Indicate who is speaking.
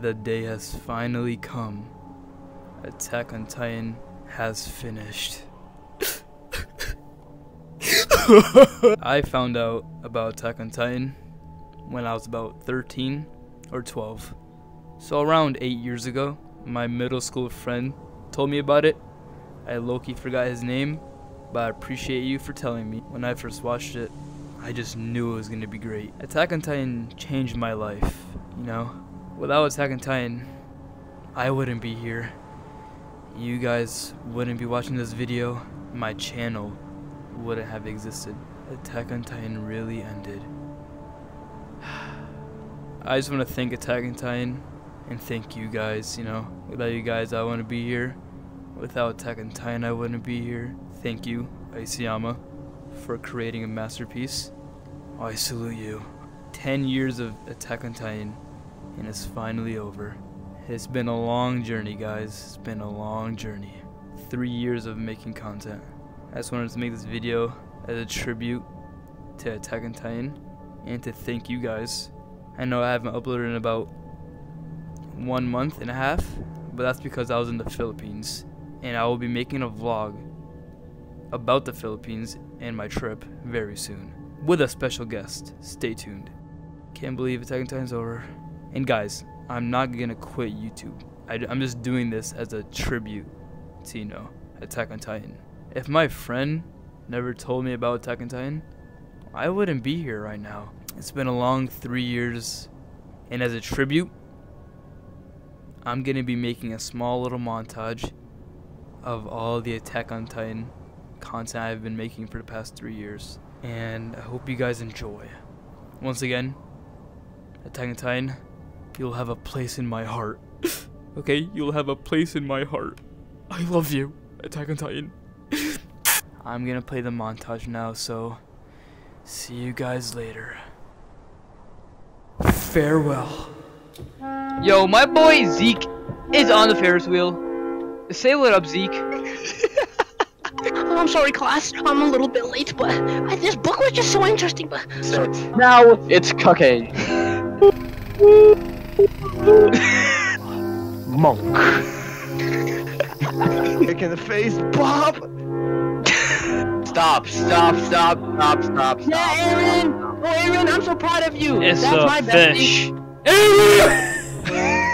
Speaker 1: The day has finally come. Attack on Titan has finished. I found out about Attack on Titan when I was about 13 or 12. So around 8 years ago, my middle school friend told me about it. I low-key forgot his name, but I appreciate you for telling me. When I first watched it, I just knew it was going to be great. Attack on Titan changed my life, you know? Without Attack on Titan, I wouldn't be here. You guys wouldn't be watching this video. My channel wouldn't have existed. Attack on Titan really ended. I just want to thank Attack on Titan and thank you guys, you know. Without you guys, I wouldn't be here. Without Attack on Titan, I wouldn't be here. Thank you, Isayama, for creating a masterpiece. I salute you. 10 years of Attack on Titan and it's finally over. It's been a long journey, guys. It's been a long journey. Three years of making content. I just wanted to make this video as a tribute to Attack on Titan and to thank you guys. I know I haven't uploaded in about one month and a half, but that's because I was in the Philippines. And I will be making a vlog about the Philippines and my trip very soon with a special guest. Stay tuned. Can't believe Attack on Titan's over. And guys, I'm not gonna quit YouTube. I, am just doing this as a tribute to, you know, Attack on Titan. If my friend never told me about Attack on Titan, I wouldn't be here right now. It's been a long three years, and as a tribute, I'm gonna be making a small little montage of all the Attack on Titan content I've been making for the past three years. And I hope you guys enjoy. Once again, Attack on Titan You'll have a place in my heart. okay, you'll have a place in my heart. I love you, Attack on Titan. I'm gonna play the montage now, so see you guys later. Farewell.
Speaker 2: Yo, my boy Zeke is on the Ferris wheel. Say what up, Zeke.
Speaker 3: oh, I'm sorry, class. I'm a little bit late, but I, this book was just so interesting. But so,
Speaker 2: now it's cocaine.
Speaker 4: Monk. Kick in the face, Bob!
Speaker 2: Stop, stop, stop, stop, stop, stop.
Speaker 3: Yeah, Eren! Oh, Eren, I'm so proud of you!
Speaker 1: It's
Speaker 3: That's
Speaker 1: a
Speaker 3: my
Speaker 1: fish.
Speaker 3: bestie.
Speaker 1: Eren!